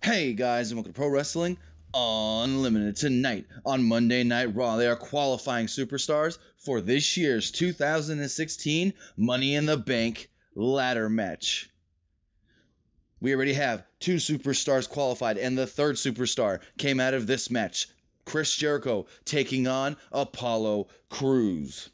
Hey guys, and welcome to Pro Wrestling Unlimited. Tonight on Monday Night Raw, they are qualifying superstars for this year's 2016 Money in the Bank ladder match. We already have two superstars qualified, and the third superstar came out of this match Chris Jericho taking on Apollo Crews.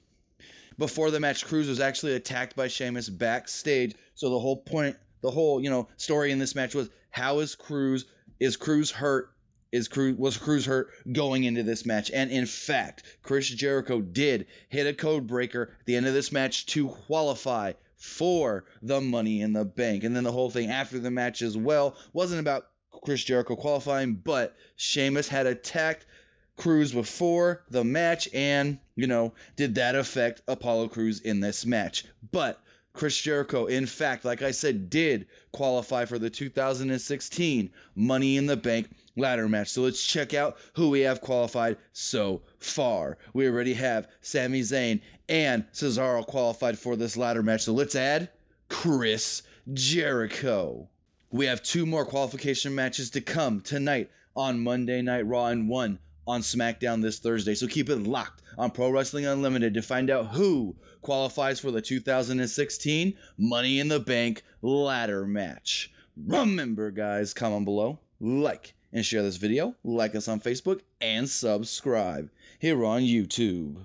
Before the match, Crews was actually attacked by Sheamus backstage, so the whole point the whole you know story in this match was how is Crews is Crews hurt? Is Crews was Crews hurt going into this match? And in fact Chris Jericho did hit a code breaker at the end of this match to qualify for the money in the bank. And then the whole thing after the match as well wasn't about Chris Jericho qualifying but Sheamus had attacked Crews before the match and you know did that affect Apollo Crews in this match. But Chris Jericho, in fact, like I said, did qualify for the 2016 Money in the Bank ladder match. So let's check out who we have qualified so far. We already have Sami Zayn and Cesaro qualified for this ladder match. So let's add Chris Jericho. We have two more qualification matches to come tonight on Monday Night Raw and one on SmackDown this Thursday. So keep it locked on Pro Wrestling Unlimited to find out who qualifies for the 2016 Money in the Bank ladder match. Remember, guys, comment below, like, and share this video, like us on Facebook, and subscribe here on YouTube.